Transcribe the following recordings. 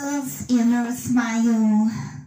Jesus in a smile.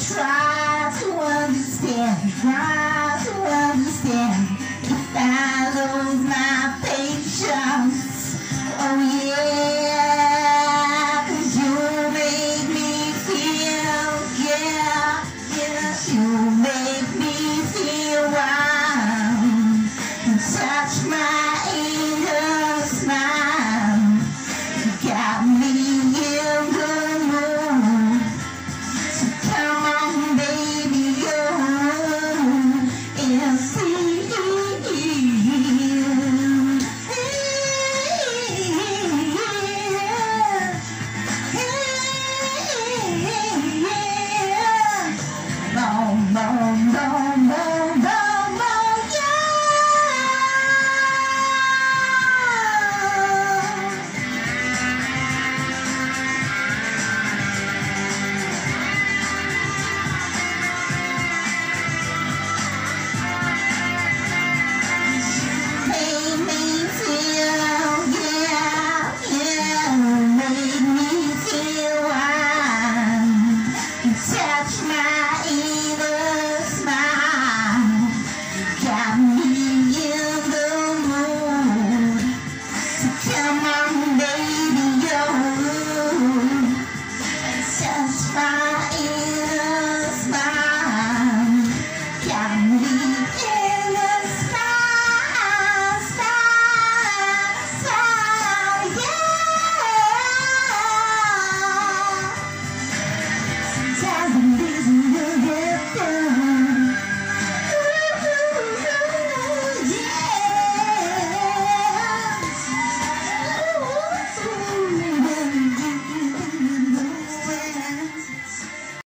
Just fine.